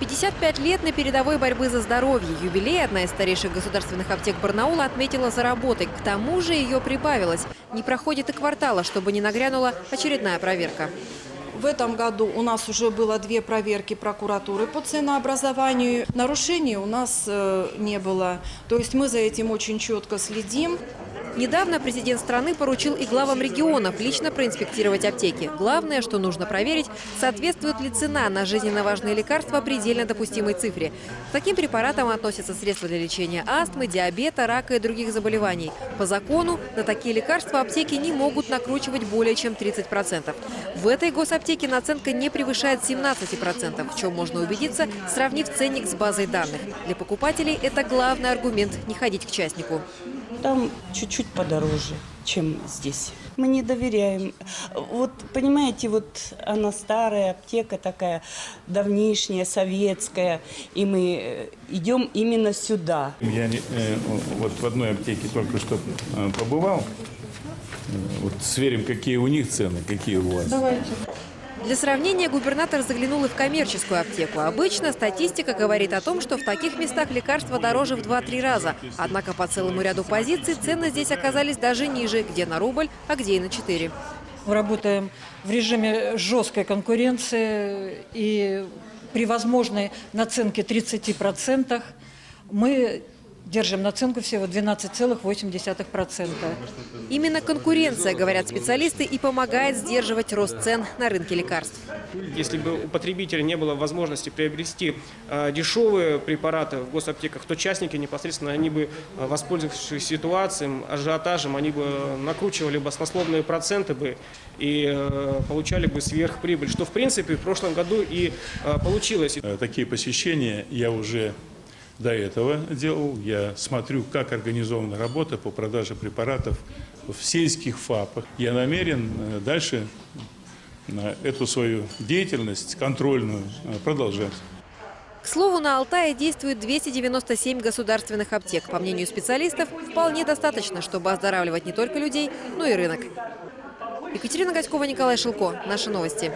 55 лет на передовой борьбы за здоровье. Юбилей одна из старейших государственных аптек Барнаула отметила за работой. К тому же ее прибавилось. Не проходит и квартала, чтобы не нагрянула очередная проверка. В этом году у нас уже было две проверки прокуратуры по ценообразованию. Нарушений у нас э, не было. То есть мы за этим очень четко следим. Недавно президент страны поручил и главам регионов лично проинспектировать аптеки. Главное, что нужно проверить, соответствует ли цена на жизненно важные лекарства предельно допустимой цифре. К таким препаратам относятся средства для лечения астмы, диабета, рака и других заболеваний. По закону на такие лекарства аптеки не могут накручивать более чем 30%. В этой госаптеке наценка не превышает 17%, в чем можно убедиться, сравнив ценник с базой данных. Для покупателей это главный аргумент – не ходить к частнику. Там чуть-чуть подороже, чем здесь. Мы не доверяем. Вот, понимаете, вот она старая аптека такая, давнишняя, советская, и мы э, идем именно сюда. Я э, вот в одной аптеке только что э, побывал. Э, Вот сверим, какие у них цены, какие у вас. Для сравнения, губернатор заглянул и в коммерческую аптеку. Обычно статистика говорит о том, что в таких местах лекарства дороже в 2-3 раза. Однако по целому ряду позиций цены здесь оказались даже ниже, где на рубль, а где и на 4. Мы работаем в режиме жесткой конкуренции и при возможной наценке 30% мы держим наценку всего 12,8%. Именно конкуренция, говорят специалисты, и помогает сдерживать рост цен на рынке лекарств. Если бы у потребителя не было возможности приобрести э, дешевые препараты в госаптеках, то частники непосредственно, они бы, э, воспользовавшись ситуацией, ажиотажем, они бы накручивали баснословные проценты бы и э, получали бы сверхприбыль, что в принципе в прошлом году и получилось. Э, Такие посещения я уже до этого делал. Я смотрю, как организована работа по продаже препаратов в сельских ФАПах. Я намерен э, дальше э, эту свою деятельность контрольную э, продолжать. К слову, на Алтае действует 297 государственных аптек. По мнению специалистов, вполне достаточно, чтобы оздоравливать не только людей, но и рынок. Екатерина Гатькова, Николай Шилко. Наши новости.